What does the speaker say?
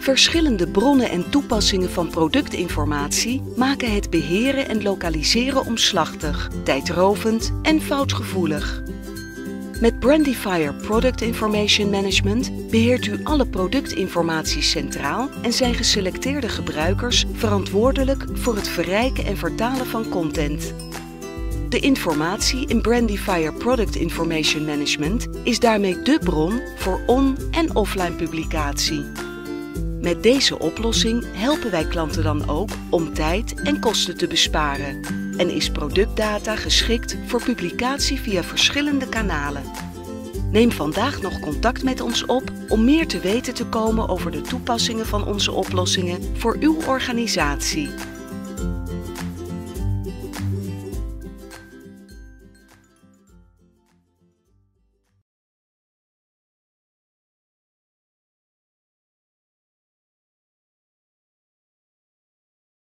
Verschillende bronnen en toepassingen van productinformatie maken het beheren en lokaliseren omslachtig, tijdrovend en foutgevoelig. Met Brandifier Product Information Management beheert u alle productinformatie centraal en zijn geselecteerde gebruikers verantwoordelijk voor het verrijken en vertalen van content. De informatie in Brandifier Product Information Management is daarmee dé bron voor on- en offline publicatie. Met deze oplossing helpen wij klanten dan ook om tijd en kosten te besparen en is productdata geschikt voor publicatie via verschillende kanalen. Neem vandaag nog contact met ons op om meer te weten te komen over de toepassingen van onze oplossingen voor uw organisatie.